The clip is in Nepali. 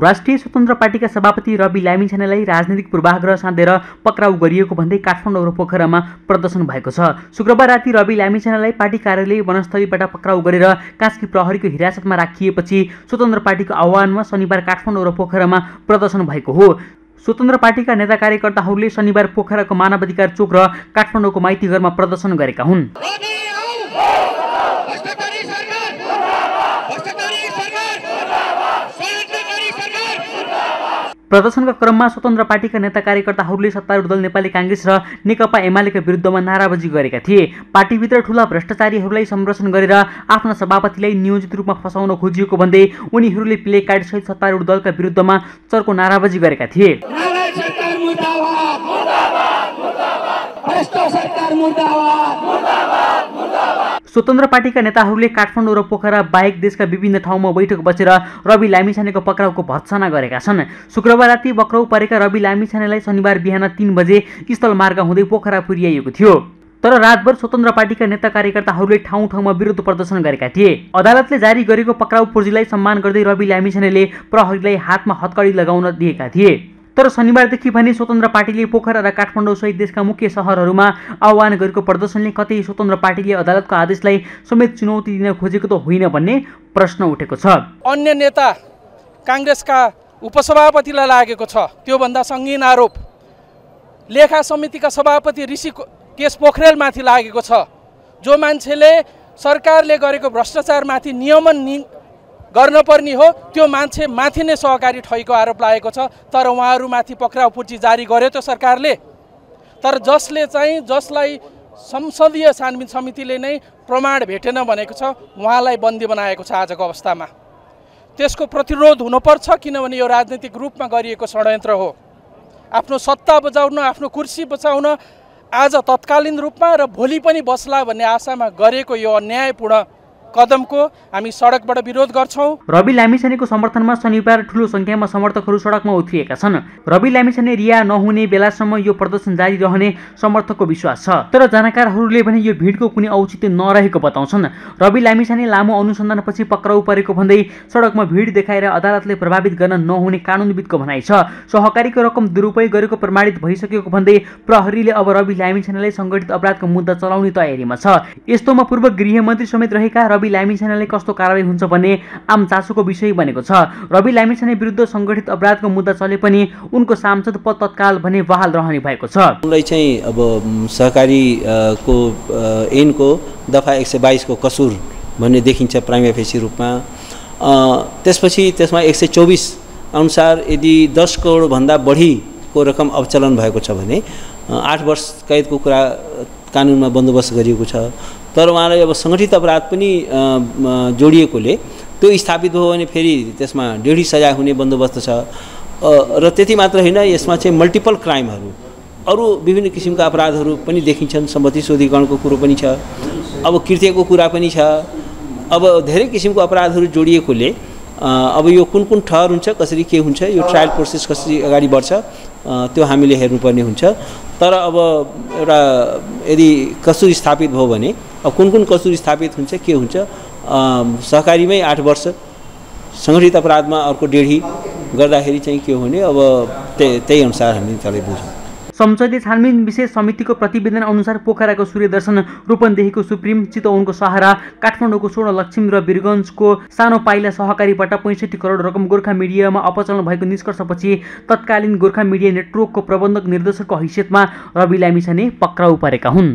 राष्ट्रिय स्वतन्त्र पार्टीका सभापति रवि लामिछानेलाई राजनीतिक पूर्वाग्रह साँधेर पक्राउ गरिएको भन्दै काठमाडौँ र पोखरामा प्रदर्शन भएको छ। शुक्रबार राति रवि लामिछानेलाई पार्टी कार्यालय वनस्थलीबाट पक्राउ गरेर कास्की प्रहरीको हिरासतमा राखिएपछि स्वतन्त्र पार्टीको आह्वानमा शनिबार काठमाडौँ र पोखरामा प्रदर्शन भएको हो। स्वतन्त्र पार्टीका नेता कार्यकर्ताहरूले शनिबार पोखराको मानवाधिकार चोक र काठमाडौँको माइतीघरमा प्रदर्शन गरेका हुन्। प्रदर्शनका क्रममा स्वतन्त्र पार्टीका नेता कार्यकर्ताहरूले सत्तारूढ दल नेपाली काङ्ग्रेस र नेकपा एमालेका विरुद्धमा नाराबाजी गरेका थिए। पार्टीभित्र ठूला भ्रष्टाचारीहरूलाई संरक्षण गरेर आफ्ना सभापतिलाई नियोजित रूपमा फसाउन खोजिएको भन्दै उनीहरूले प्ले कार्डसहित सत्तारूढ दलका विरुद्धमा चर्को नाराबाजी गरेका थिए। स्वतन्त्र पार्टीका नेताहरूले काठमाडौँ र पोखरा बाहेक देशका विभिन्न ठाउँमा बैठक बसेर रवि लामिछानेको पक्राउको भत्सना गरेका छन्। शुक्रबार राति पक्राउ परेका रवि लामिछानेलाई शनिबार बिहान तीन बजे स्थल मार्ग हुँदै पोखरा पुर्याइएको थियो। तर रातभर स्वतन्त्र पार्टीका नेता कार्यकर्ताहरूले ठाउँ ठाउँमा विरोध प्रदर्शन गरेका थिए। अदालतले जारी गरेको पक्राउ पूर्जीलाई सम्मान गर्दै रवि लामिछानेले प्रहरीलाई हातमा हतकडी लगाउन दिएका थिए। तर शनिबारदेखि भने स्वतन्त्र पार्टीले पोखरा र काठमाडौँ सहित देशका मुख्य सहरहरूमा आह्वान गरेको प्रदर्शनले कतै स्वतन्त्र पार्टीले अदालतको आदेशलाई समेत चुनौती दिन खोजेको त होइन भन्ने प्रश्न उठेको छ। अन्य नेता काङ्ग्रेसका उपसभापतिलाई लागेको छ। त्योभन्दा सङ्गीन आरोप। लेखा समितिका सभापति ऋषि केश पोखरेलमाथि लागेको छ। जो मान्छेले सरकारले गरेको भ्रष्टाचारमाथि नियमन गर्नुपर्ने हो। त्यो मान्छे माथि नै सहकारी ठगीको आरोप लागेको छ। तर उहाँहरूमाथि पक्राउ पुर्जी जारी गर्यो त सरकारले। तर जसले चाहिँ जसलाई संसदीय छानबिन समितिले नै प्रमाण भेटेन भनेको छ उहाँलाई बन्दी बनाएको छ आजको अवस्थामा। त्यसको प्रतिरोध हुनुपर्छ किनभने यो राजनीतिक रूपमा गरिएको षड्यन्त्र हो। आफ्नो सत्ता बचाउन आफ्नो कुर्सी बचाउन आज तत्कालीन रूपमा र भोलि पनि बस्ला भन्ने आशामा गरेको यो अन्यायपूर्ण कदमको हामी सडकबाट विरोध गर्छौँ। रवि लामिछानेको समर्थनमा शनिबार ठुलो सङ्ख्यामा समर्थकहरू सडकमा उत्रिएका छन्। रवि लामिछाने रिया नहुने बेलासम्म यो प्रदर्शन जारी रहने समर्थकको विश्वास छ। तर जानकारहरूले भने यो भिडको कुनै औचित्य नरहेको बताउँछन्। रवि लामिछाने लामो अनुसन्धानपछि पक्राउ परेको भन्दै सडकमा भिड देखाएर अदालतले प्रभावित गर्न नहुने कानुनविदको भनाइ छ। सहकारीको रकम दुरुपयोग गरेको प्रमाणित भइसकेको भन्दै प्रहरीले अब रवि लामिछानेलाई सङ्गठित अपराधको मुद्दा चलाउने तयारीमा छ। यस्तोमा पूर्व गृहमन्त्री समेत रहेका रवि लामिछानेलाई कस्तो कारवाही हुन्छ भन्ने आम चासोको विषय बनेको छ। रवि लामिछाने विरुद्ध सङ्गठित अपराधको मुद्दा चले पनि उनको सांसद पद तत्काल भने बहाल रहने भएको छ। उनलाई चाहिँ अब सहकारीको ऐनको दफा एक सय बाइसको कसुर भन्ने देखिन्छ प्राइम फेसी रूपमा। त्यसपछि त्यसमा एक सय चौबिस अनुसार यदि दस करोडभन्दा बढीको रकम अवचलन भएको छ भने आठ वर्ष कैदको कुरा कानुनमा बन्दोबस्त गरिएको छ। तर उहाँलाई अब सङ्गठित अपराध पनि जोडिएकोले त्यो स्थापित भयो भने फेरि त्यसमा डेढी सजाय हुने बन्दोबस्त छ। र त्यति मात्र होइन यसमा चाहिँ मल्टिपल क्राइमहरू अरू विभिन्न किसिमका अपराधहरू पनि देखिन्छन्। सम्पत्ति शोधीकरणको कुरो पनि छ। अब कृत्यको कुरा पनि छ। अब धेरै किसिमको अपराधहरू जोडिएकोले अब यो कुन कुन ठहर हुन्छ कसरी के हुन्छ यो ट्रायल प्रोसेस कसरी अगाडि बढ्छ त्यो हामीले हेर्नुपर्ने हुन्छ। तर अब एउटा यदि कसुर स्थापित भयो भने अब कुन कुन कसुर स्थापित हुन्छ के हुन्छ सहकारीमै आठ वर्ष सङ्गठित अपराधमा अर्को डेढी गर्दाखेरि चाहिँ के हो भने अब त्यही त्यही अनुसार हामी त्यसलाई बुझौँ संसदीय छानबिन विशेष समितिको प्रतिवेदन अनुसार पोखराको सूर्यदर्शन रूपन्देहीको सुप्रिम चितवनको सहारा काठमाडौँको स्वर्ण लक्ष्मी र वीरगन्जको सानो पाइला सहकारीबाट पैँसठी करोड रकम गोर्खा मिडियामा अपचलन भएको निष्कर्षपछि तत्कालीन गोर्खा मिडिया नेटवर्कको प्रबन्धक निर्देशकको हैसियतमा रवि लामिछाने पक्राउ परेका हुन्।